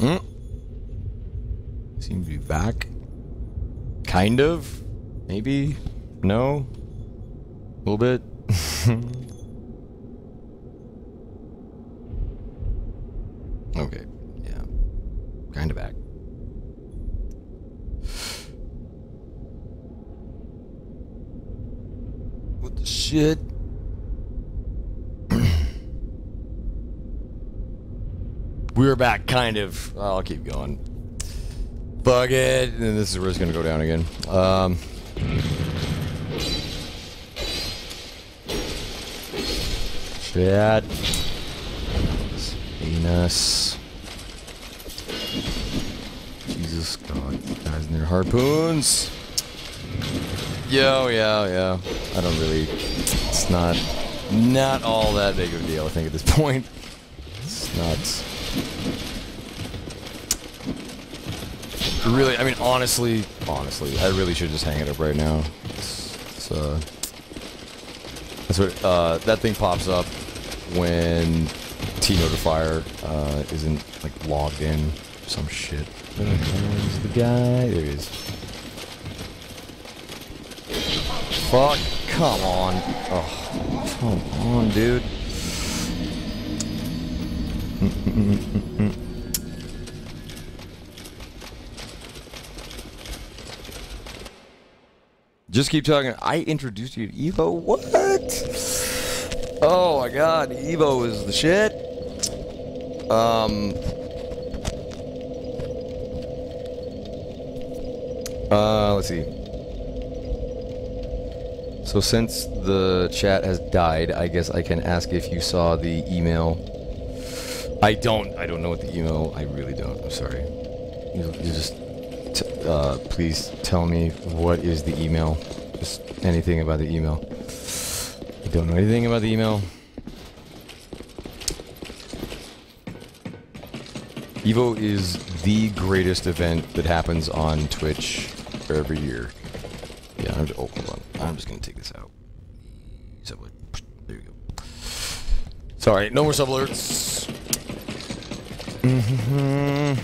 Hmm. Seem to be back. Kind of. Maybe. No. A little bit. okay. Yeah. Kind of back. What the shit? We're back, kind of. I'll keep going. Fuck it. And this is where it's gonna go down again. Um. Venus. Jesus God. Guys in their harpoons. Yo, yeah, yeah. I don't really. It's not. Not all that big of a deal, I think, at this point. It's not. Really, I mean, honestly, honestly, I really should just hang it up right now. It's, it's, uh, that's what, uh, that thing pops up when T-Notifier, uh, isn't, like, logged in. Some shit. Where's the guy? There he is. Fuck, come on. Oh, come on, dude. Just keep talking. I introduced you to Evo? What? Oh my god, Evo is the shit. Um. Uh, let's see. So since the chat has died, I guess I can ask if you saw the email. I don't. I don't know what the email. I really don't. I'm sorry. You, you just uh, please tell me what is the email. Just anything about the email. I don't know anything about the email. Evo is the greatest event that happens on Twitch every year. Yeah, I'm just, oh, hold on. I'm just gonna take this out. Sublet. There you go. Sorry, no more sub alerts. Mm-hmm.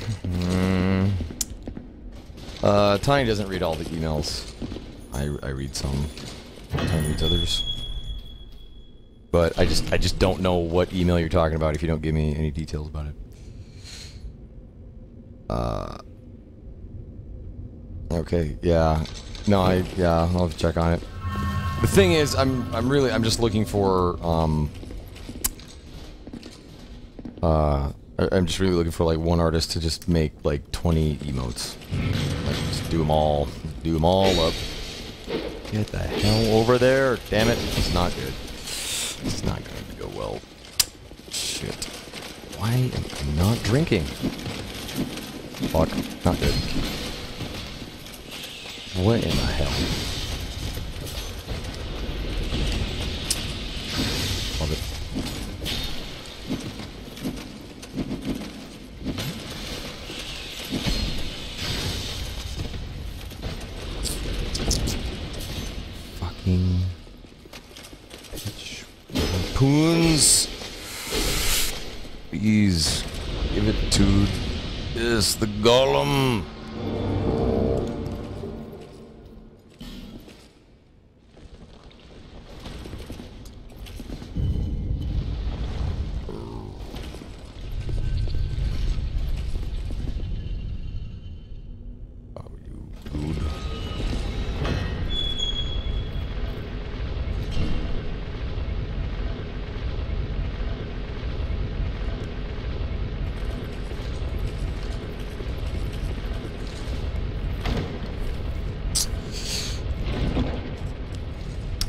Uh, Tiny doesn't read all the emails. I, I read some. Tiny reads others. But I just I just don't know what email you're talking about if you don't give me any details about it. Uh. Okay. Yeah. No. I. Yeah. I'll have to check on it. The thing is, I'm I'm really I'm just looking for um. Uh. I'm just really looking for like one artist to just make like 20 emotes. Like just do them all, do them all up. Get the hell over there! Damn it! It's not good. It's not going to go well. Shit. Why am I not drinking? Fuck. Not good. What in the hell? Love it. Fucking. Harpoons. Please give it to this the golem.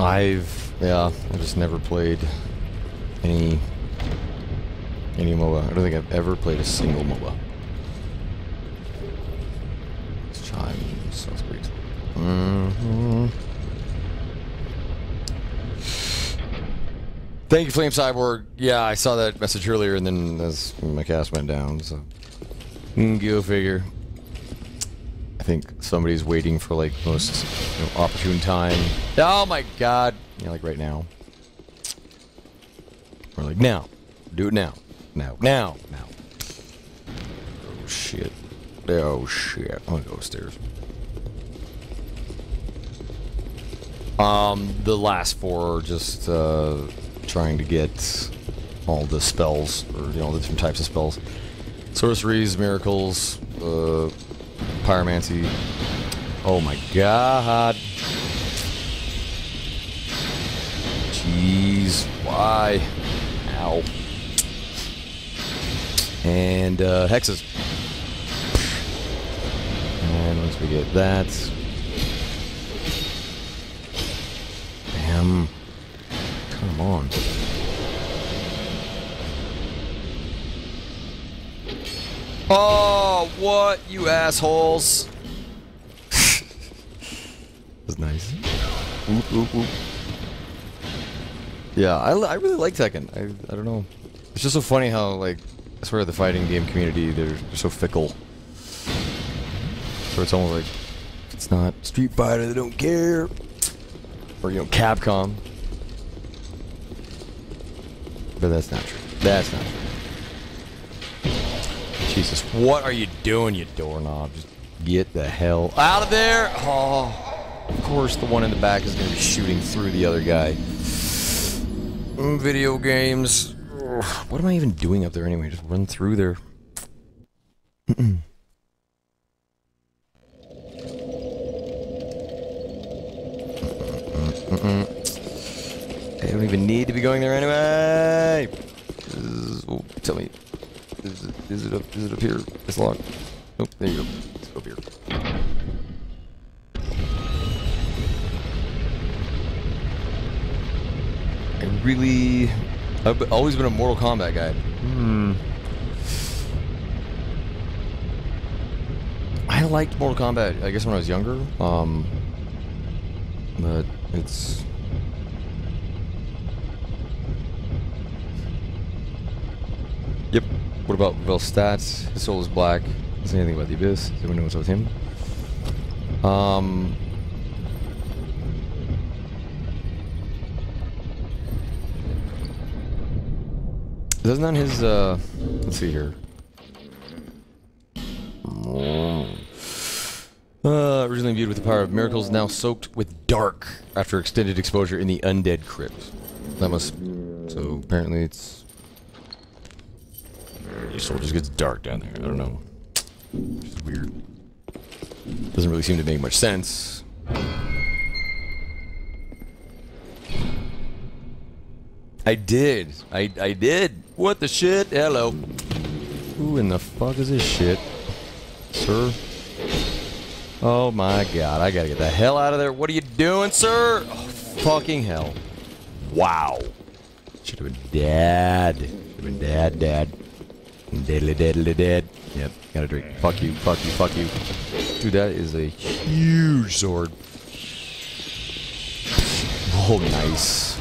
I've yeah, I just never played any any MOBA. I don't think I've ever played a single MOBA. This chime sounds great. hmm Thank you, Flame Cyborg. Yeah, I saw that message earlier, and then as my cast went down, so mm, go figure. Think somebody's waiting for like most you know, opportune time. Oh my god! Yeah, like right now. We're like now, do it now, now, now, now. Oh shit! Oh shit! I'm gonna go upstairs. Um, the last four are just uh, trying to get all the spells, or you know, the different types of spells. Sorceries, miracles, uh, pyromancy. Oh my god. Jeez, why? Ow. And uh, hexes. And once we get that, damn, come on. Oh, what, you assholes! That's nice. Oop, oop, oop. Yeah, I, I really like Tekken. I, I don't know. It's just so funny how, like, I swear the fighting game community, they're, they're so fickle. So it's almost like, it's not Street Fighter, they don't care. Or, you know, Capcom. But that's not true. That's not true. Jesus, what are you doing, you doorknob? Just get the hell out of there! Oh, of course the one in the back is going to be shooting through the other guy. Video games. What am I even doing up there anyway? Just run through there. I don't even need to be going there anyway. Oh, tell me, is it, is it up? Is it up here? It's locked. Nope. There you go. It's up here. I really, I've always been a Mortal Kombat guy. Hmm. I liked Mortal Kombat. I guess when I was younger. Um. But it's. Yep. What about Velstadt's? His soul is black. There anything about the Abyss? Does anyone know what's with him? Um. Isn't that his, uh, let's see here. Uh, originally imbued with the power of miracles, now soaked with dark after extended exposure in the undead crypt. That must, so apparently it's, your soul just gets dark down there, I don't know. It's weird. Doesn't really seem to make much sense. I did. I I did. What the shit? Hello. Who in the fuck is this shit? Sir? Oh my god, I gotta get the hell out of there. What are you doing, sir? Oh, fucking hell. Wow. Should have been dad. Should have been dad, dad. Deadly, deadly, dead. Yep, gotta drink. Fuck you, fuck you, fuck you. Dude, that is a huge sword. Oh, nice.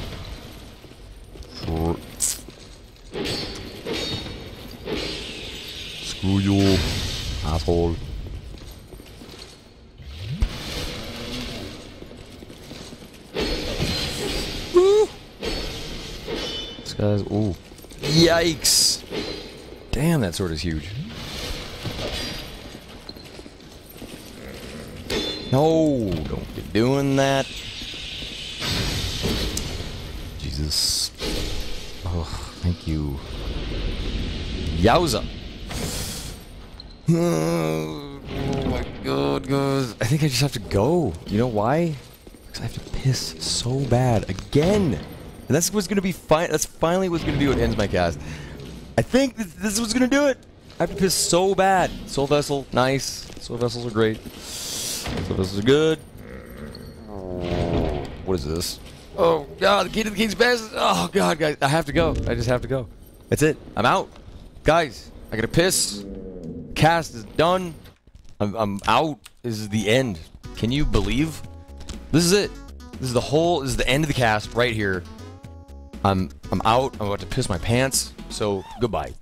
Screw you, asshole. Woo! This guy's ooh. Yikes! Damn, that sword is huge. No, don't be doing that. Jesus. Oh, thank you. Yowza. Oh my god, guys. I think I just have to go. You know why? Because I have to piss so bad again. And that's what's gonna be fine. That's finally what's gonna be what ends my cast. I think this, this is what's gonna do it. I have to piss so bad. Soul Vessel, nice. Soul Vessels are great. Soul Vessels are good. What is this? Oh god, the key to the king's best. Oh god, guys, I have to go. I just have to go. That's it. I'm out. Guys, I gotta piss. Cast is done. I'm, I'm out. This is the end. Can you believe? This is it. This is the whole. This is the end of the cast right here. I'm I'm out. I'm about to piss my pants. So goodbye.